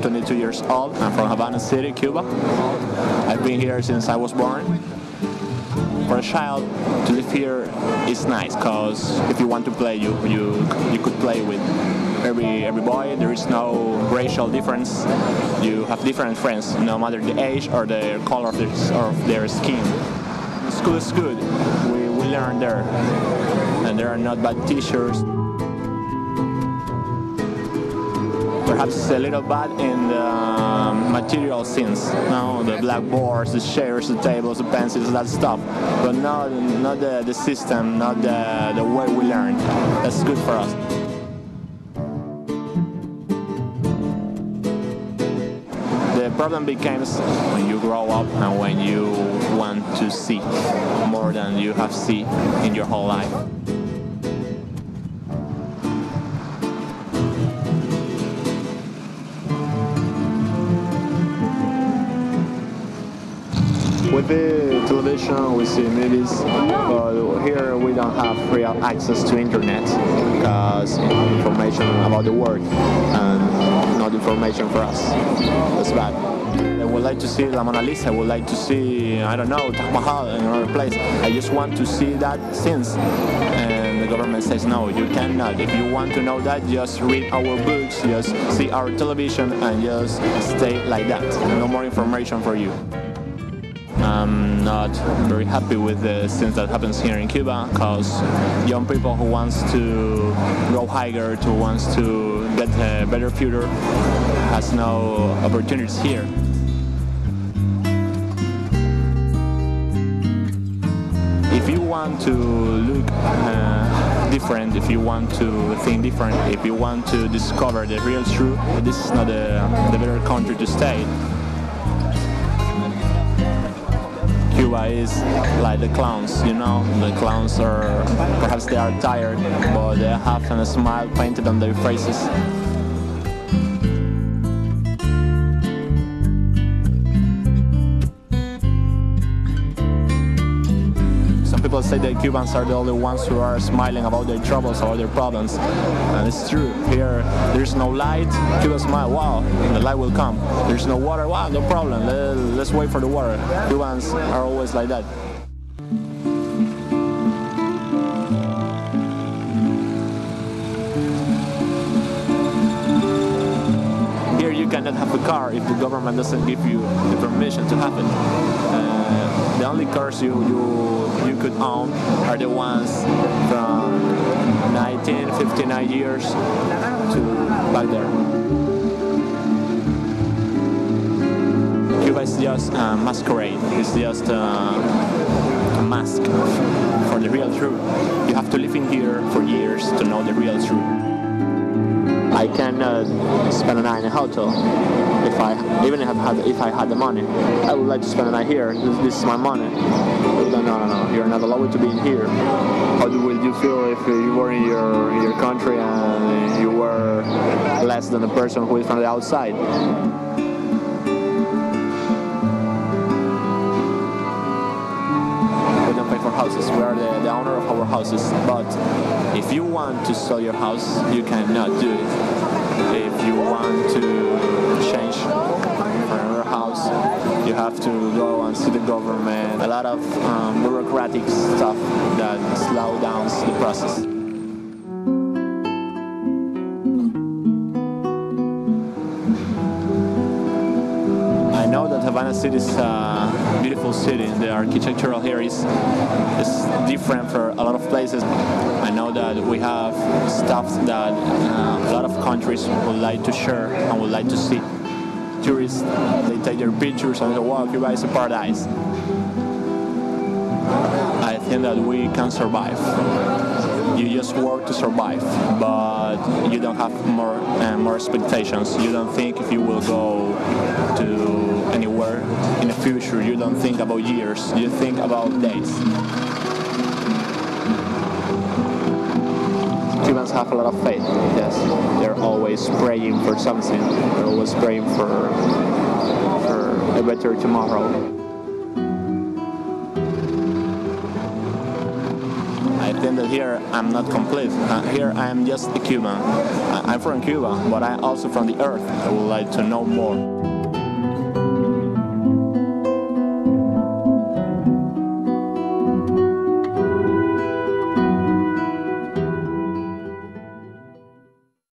22 years old. I'm from Havana City, Cuba. I've been here since I was born. For a child to live here is nice because if you want to play, you you you could play with every every boy. There is no racial difference. You have different friends, no matter the age or the color of their, of their skin. School is good. We, we learn there, and there are not bad teachers. Perhaps it's a little bad in the material sense. No, the blackboards, the chairs, the tables, the pencils, that stuff. But not not the, the system, not the, the way we learn. That's good for us. The problem becomes when you grow up and when you want to see more than you have seen in your whole life. With the television, we see movies, but here we don't have real access to internet because information about the world and not information for us. That's bad. I would like to see La Mona Lisa. I would like to see, I don't know, Taj Mahal in another place. I just want to see that since. And the government says, no, you cannot. If you want to know that, just read our books, just see our television, and just stay like that. No more information for you. I'm not very happy with the things that happens here in Cuba because young people who wants to go higher, who wants to get a better future, has no opportunities here. If you want to look uh, different, if you want to think different, if you want to discover the real truth, this is not the, the better country to stay. Is like the clowns, you know. The clowns are perhaps they are tired, but they have a smile painted on their faces. People say that Cubans are the only ones who are smiling about their troubles or their problems. And it's true. Here, there's no light. Cuba smile. Wow, the light will come. There's no water. Wow, no problem. Let- Let's wait for the water. Cubans are always like that. Here you cannot have a car if the government doesn't give you the permission to have it. Uh, the only cars you, you you could own are the ones from 1959 years to back there. Cuba is just a masquerade. It's just a, a mask for the real truth. You have to live in here for years to know the real truth. I cannot uh, spend a night in a hotel if I even if I had if I had the money. I would like to spend a night here. This, this is my money. No, no, no, no. You're not allowed to be in here. How do, would you feel if you were in your in your country and you were less than a person who is from the outside? Houses. We are the, the owner of our houses. But if you want to sell your house, you cannot do it. If you want to change another house, you have to go and see the government. A lot of um, bureaucratic stuff that slow down the process. Havana City is a beautiful city. The architectural here is, is different for a lot of places. I know that we have stuff that uh, a lot of countries would like to share and would like to see. Tourists, they take their pictures and say, wow, Cuba is a paradise. I think that we can survive. You just work to survive, but you don't have more uh, more expectations. You don't think if you will go to anywhere in the future. You don't think about years. You think about days. Cubans have a lot of faith. Yes, they're always praying for something. They're always praying for for a better tomorrow. That here I'm not complete. Uh, here I am just a Cuban. I'm from Cuba, but I'm also from the earth. I would like to know more.